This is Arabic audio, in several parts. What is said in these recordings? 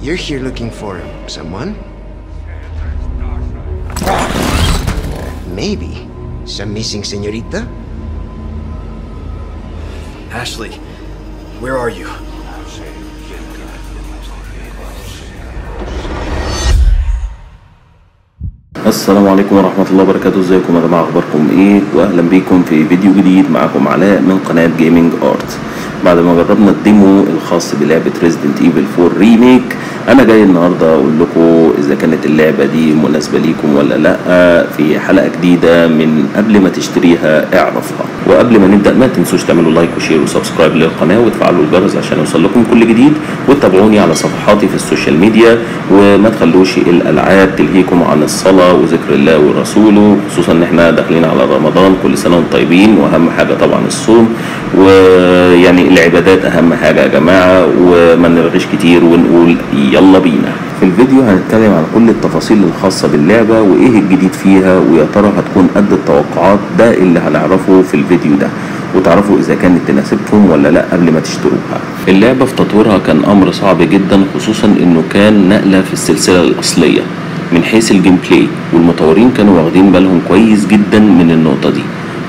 You're here looking for someone? Maybe. Some missing senorita? Ashley, where are you? السلام عليكم ورحمة الله وبركاته إزيكم يا جماعة أخباركم إيه واهلا بيكم في فيديو جديد معاكم علاء من قناة جيمنج ارت بعد ما جربنا ال demo الخاص بلعبة Resident Evil 4 Remake أنا جاي النهاردة أقول لكم إذا كانت اللعبة دي مناسبة ليكم ولا لأ في حلقة جديدة من قبل ما تشتريها اعرفها. وقبل ما نبدأ ما تنسوش تعملوا like و share و subscribe للقناة وتفعلوا الجرس عشان يوصل لكم كل جديد. وتتابعوني على صفحاتي في ال social media وما تخلوش الألعاب تلهيكم عن الصلاة وذكر الله ورسوله خصوصا إن إحنا داخلين على رمضان كل سنة وأنتم طيبين وأهم حاجة طبعا الصوم. ويعني العبادات أهم حاجة يا جماعة وما نرغيش كتير ونقول يلا بينا. الفيديو هنتكلم عن كل التفاصيل الخاصة باللعبة وإيه الجديد فيها ويا ترى هتكون قد التوقعات ده اللي هنعرفه في الفيديو ده. وتعرفوا إذا كانت تناسبكم ولا لأ قبل ما تشتروها. اللعبة في تطويرها كان أمر صعب جدا خصوصا إنه كان نقلة في السلسلة الأصلية. من حيث ال gameplay والمطورين كانوا واخدين بالهم كويس جدا من النقطة دي.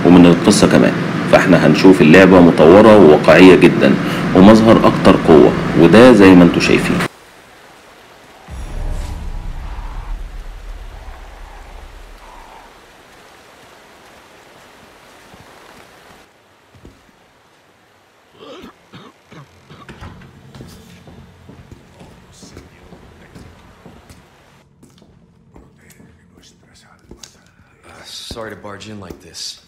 ومن القصة كمان. فإحنا هنشوف اللعبة مطورة وواقعية جدا ومظهر أكتر قوة. وده زي ما أنتم شايفين. Sorry to barge in like this.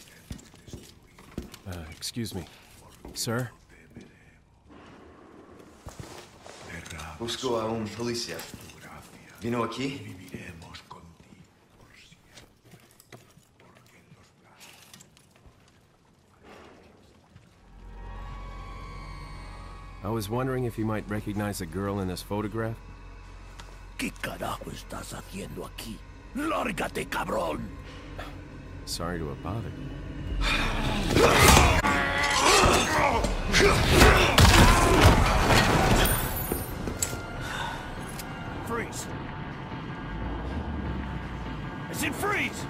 Uh, excuse me. Sir? Busco a un policía. Vino aquí? I was wondering if you might recognize a girl in this photograph? ¿Qué carajo estás haciendo aquí? ¡Lárgate, cabrón! Sorry to have bothered you. Freeze! I said freeze!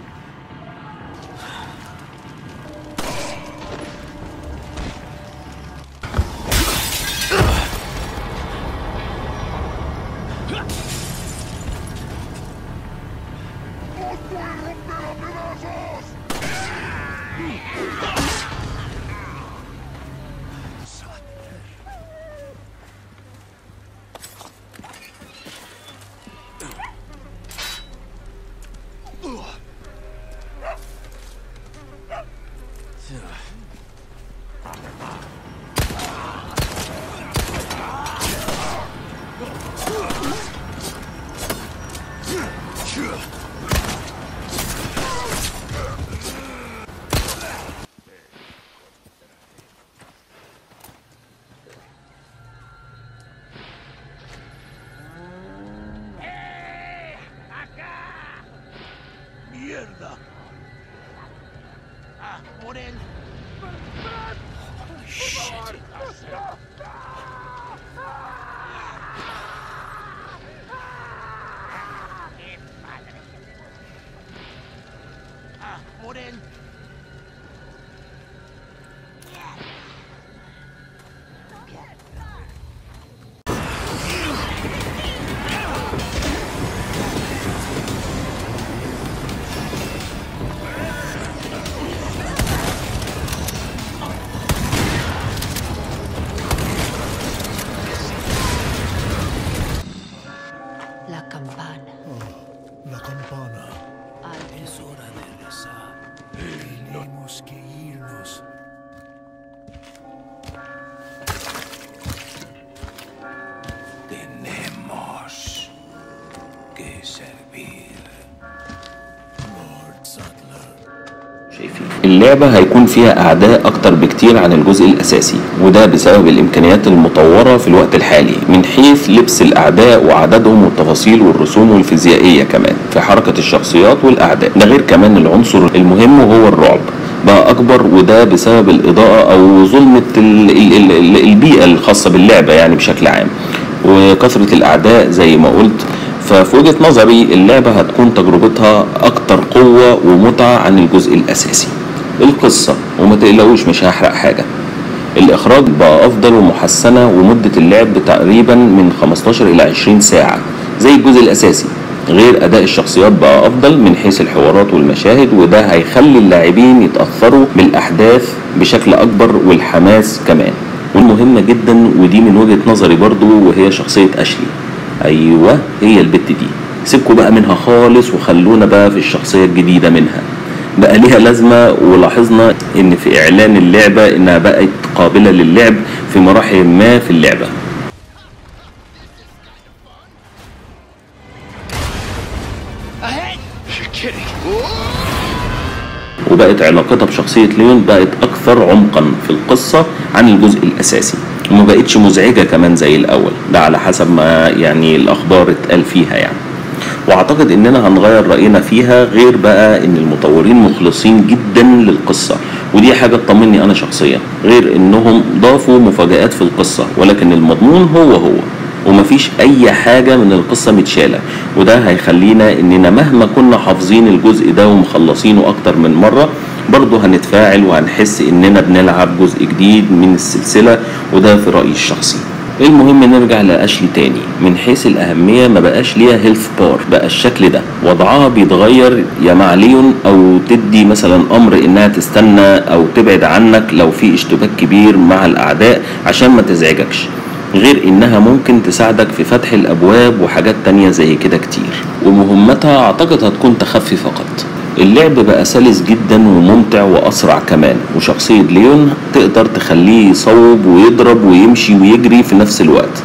¡Mierda! ¡Ah, por él! ¡Ah, por él! اللعبة هيكون فيها أعداء أكتر بكتير عن الجزء الأساسي وده بسبب الإمكانيات المطورة في الوقت الحالي من حيث لبس الأعداء وعددهم والتفاصيل والرسوم والفيزيائية كمان في حركة الشخصيات والأعداء ده غير كمان العنصر المهم وهو الرعب. بقى أكبر وده بسبب الإضاءة أو ظلمة ال- ال- ال- ال- البيئة الخاصة باللعبة يعني بشكل عام. وكثرة الأعداء زي ما قلت ففي وجهة نظري اللعبة هتكون تجربتها أكتر قوة ومتعة عن الجزء الأساسي. القصة وما تقلقوش مش هحرق حاجة. الإخراج بقى أفضل ومحسنة ومدة اللعب تقريبا من 15 إلى 20 ساعة زي الجزء الأساسي. غير أداء الشخصيات بقى أفضل من حيث الحوارات والمشاهد وده هيخلي اللاعبين يتأثروا بالأحداث بشكل أكبر والحماس كمان. والمهمة جدا ودي من وجهة نظري برضو وهي شخصية أشلي. أيوة هي البت دي. سيبكوا بقى منها خالص وخلونا بقى في الشخصية الجديدة منها. بقى ليها لازمة ولاحظنا إن في إعلان اللعبة إنها بقت قابلة للعب في مراحل ما في اللعبة. وبقت علاقتها بشخصية ليون بقت أكثر عمقا في القصة عن الجزء الأساسي. وما بقتش مزعجة كمان زي الأول. ده على حسب ما يعني الأخبار اتقال فيها يعني. وأعتقد إننا هنغير رأينا فيها غير بقى إن المطورين مخلصين جدا للقصة. ودي حاجة تطمني أنا شخصيا. غير إنهم ضافوا مفاجآت في القصة ولكن المضمون هو هو ومفيش أي حاجة من القصة متشالة. وده هيخلينا إننا مهما كنا حافظين الجزء ده ومخلصينه أكتر من مرة برضه هنتفاعل وهنحس إننا بنلعب جزء جديد من السلسلة وده في رأيي الشخصي. المهم نرجع لاشلي تاني. من حيث الأهمية ما بقاش ليها health bar بقى الشكل ده. وضعها بيتغير يا مع ليون أو تدي مثلا أمر إنها تستنى أو تبعد عنك لو في اشتباك كبير مع الأعداء عشان ما تزعجكش. غير إنها ممكن تساعدك في فتح الأبواب وحاجات تانية زي كده كتير. ومهمتها أعتقد هتكون تخفي فقط. اللعب بقى سلس جدا وممتع وأسرع كمان وشخصية ليون تقدر تخليه يصوب ويضرب ويمشي ويجري في نفس الوقت.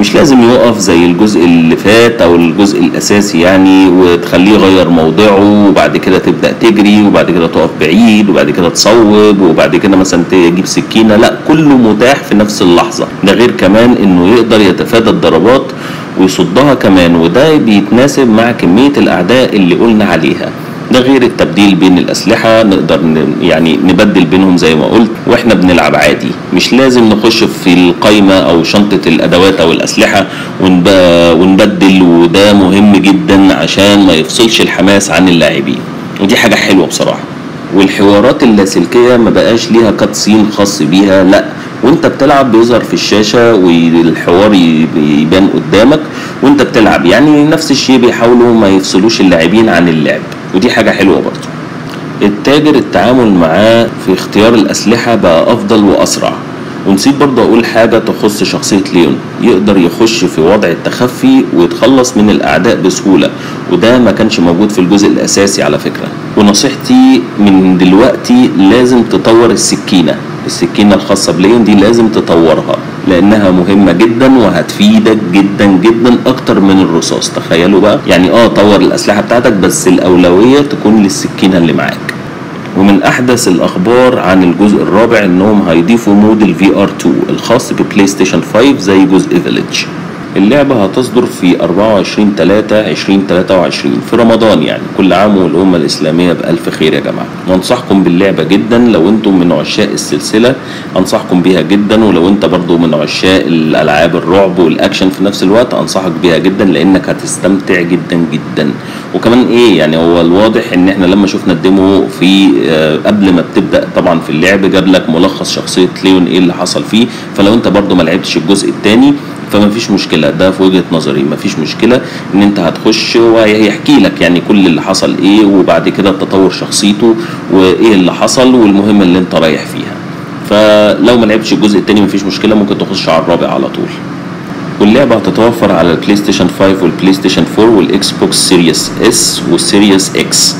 مش لازم يقف زي الجزء اللي فات أو الجزء الأساسي يعني وتخليه يغير موضعه وبعد كده تبدأ تجري وبعد كده تقف بعيد وبعد كده تصوب وبعد كده مثلا تجيب سكينة. لا كله متاح في نفس اللحظة. ده غير كمان إنه يقدر يتفادى الضربات ويصدها كمان وده بيتناسب مع كمية الأعداء اللي قلنا عليها. ده غير التبديل بين الأسلحة نقدر يعني نبدل بينهم زي ما قلت وإحنا بنلعب عادي. مش لازم نخش في القايمة أو شنطة الأدوات أو الأسلحة ونبدل وده مهم جدا عشان ما يفصلش الحماس عن اللاعبين. ودي حاجة حلوة بصراحة. والحوارات اللاسلكية ما بقاش ليها كاتسين خاص بيها لأ. وأنت بتلعب بيظهر في الشاشة والحوار يبان قدامك وأنت بتلعب. يعني نفس الشيء بيحاولوا ما يفصلوش اللاعبين عن اللعب. ودي حاجة حلوة برضه. التاجر التعامل معاه في اختيار الأسلحة بقى أفضل وأسرع. ونسيت برضه أقول حاجة تخص شخصية ليون. يقدر يخش في وضع التخفي ويتخلص من الأعداء بسهولة. وده ما كانش موجود في الجزء الأساسي على فكرة. ونصيحتي من دلوقتي لازم تطور السكينة. السكينة الخاصة بليون دي لازم تطورها. لأنها مهمة جدا وهتفيدك جدا جدا أكتر من الرصاص. تخيلوا بقى. يعني آه طور الأسلحة بتاعتك بس الأولوية تكون للسكينة اللي معاك. ومن أحدث الأخبار عن الجزء الرابع إنهم هيضيفوا mode ال VR 2 الخاص ب PlayStation 5 زي جزء Village اللعبة هتصدر في 24 3 2023 في رمضان يعني. كل عام والأمة الإسلامية بألف خير يا جماعة. وأنصحكم باللعبة جدا لو أنتم من عشاق السلسلة. أنصحكم بيها جدا ولو أنت برضو من عشاق الألعاب الرعب والأكشن في نفس الوقت أنصحك بيها جدا لأنك هتستمتع جدا جدا. وكمان إيه يعني هو الواضح إن إحنا لما شفنا الديمو في آه قبل ما بتبدأ طبعا في اللعب جاب لك ملخص شخصية ليون إيه اللي حصل فيه. فلو أنت برضو ما لعبتش الجزء الثاني فما فيش مشكلة. ده في وجهة نظري. ما فيش مشكلة إن أنت هتخش وهيحكي لك يعني كل اللي حصل إيه وبعد كده تطور شخصيته وإيه اللي حصل والمهمه اللي أنت رايح فيها. فلو ما لعبتش الجزء التاني مفيش مشكلة ممكن تخش على الرابع على طول. واللعبة هتتوفر على ال PlayStation 5 وال PlayStation 4 وال Xbox Series S وال Series X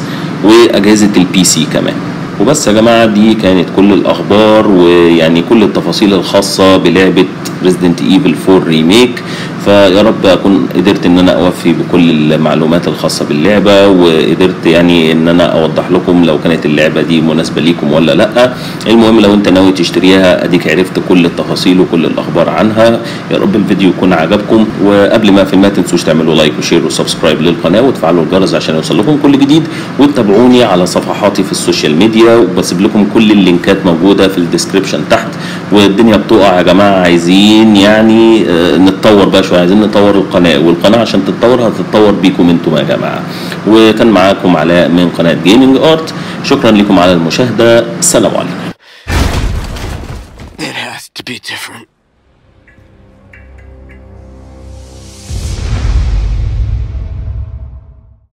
وأجهزة ال PC كمان. وبس يا جماعة دي كانت كل الأخبار ويعني كل التفاصيل الخاصة بلعبة Resident Evil 4 Remake فيا رب أكون قدرت إن أنا أوفي بكل المعلومات الخاصة باللعبة وقدرت يعني إن أنا أوضح لكم لو كانت اللعبة دي مناسبة ليكم ولا لأ. المهم لو أنت ناوي تشتريها أديك عرفت كل التفاصيل وكل الأخبار عنها. يا رب الفيديو يكون عجبكم وقبل ما في ما تنسوش تعملوا like و share و subscribe للقناة وتفعلوا الجرس عشان يوصل لكم كل جديد. وتتابعوني على صفحاتي في ال social media وبسيب لكم كل اللينكات موجودة في ال description تحت. والدنيا بتقع يا جماعة عايزين يعني آه، نتطور بقى شوية عايزين نطور القناة والقناة عشان تتطور هتتطور بيكم أنتم يا جماعة. وكان معاكم علاء من قناة Gaming Art شكرا لكم على المشاهدة. سلام عليكم. It has to be different.